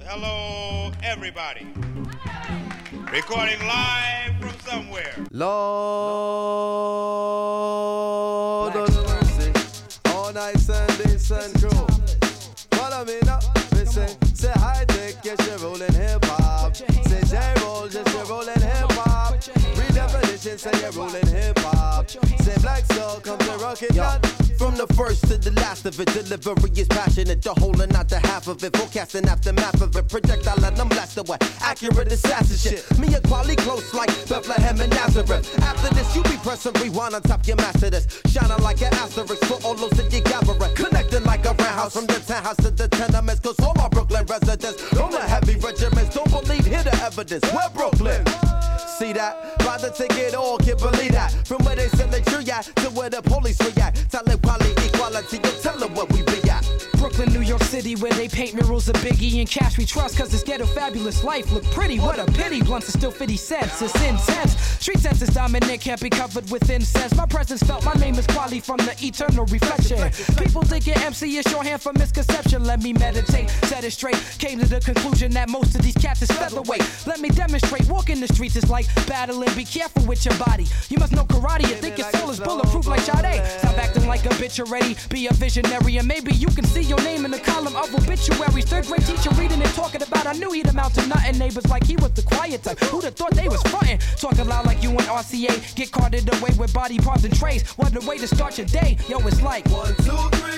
Hello, everybody. Recording live from somewhere. Lord of mercy, all night Sunday sun Say you're rolling hip hop. Say black soul, come to rockin' Yo, from the first to the last of it, delivery is passionate. The whole and not the half of it. Forecasting aftermath of it. Projectile let them blast away. Accurate assassin shit. Me and quality close like Bethlehem and Nazareth. After this, you be pressing rewind on top your master this. Shining like an asterisk for all those that you gather. Connecting like a roundhouse from the townhouse to the tenements. Cause all my Brooklyn residents, all the heavy regiments, don't believe, hear the evidence. We're Brooklyn. See that? Buy the ticket, all can't believe that. From where they send the tree at to where the police react. Tell them quality, equality, you tell them what we be. Brooklyn, New York City, where they paint murals of Biggie and Cash we trust, cause this ghetto fabulous life look pretty. What a pity, blunts are still 50 cents, it's intense. Street sense is dominant, can't be covered with incense. My presence felt, my name is Kweli from the eternal reflection. People thinking MC is shorthand for misconception. Let me meditate, set it straight. Came to the conclusion that most of these cats is featherweight. Let me demonstrate, walking the streets is like battling. Be careful with your body. You must know karate, you think your soul is bulletproof like Sade. Stop acting like a bitch already, be a visionary, and maybe you can see your name in the column of obituaries. Third grade teacher reading and talking about. I knew he'd amount to nothing. Neighbors like he was the quiet type. Who'd have thought they was frontin'? Talking loud like you and RCA. Get carted away with body parts and trays. What a way to start your day. Yo, it's like One, two, three.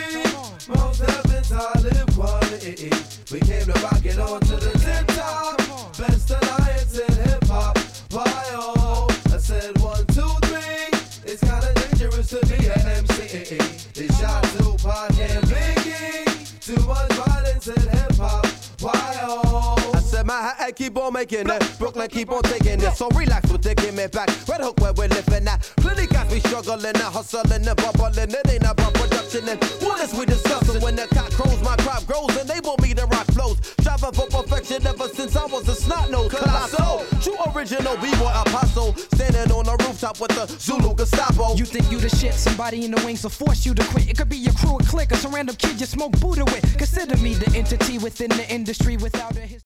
Most heavens I live quality. We came to rock it on to the tip top. Best alliance in hip hop. Why oh? I said one, two, three. It's kinda dangerous to be an MC. They shot Tupac and Biggie. Too much violence in hip hop. Why oh? I said my hat keep on making it. Brooklyn keep on taking it. So relax with it, give me back. Red Hook where we're living at. Plenty guys be struggling and hustling and bubbling. It ain't about production and what is we discussing? For perfection ever since I was a snot nose. Colossal, true original b-boy apostle. Standing on the rooftop with the Zulu Gestapo. You think you the shit, somebody in the wings will force you to quit. It could be your crew, a clique, or some random kid you smoke Buddha with. Consider me the entity within the industry without a history.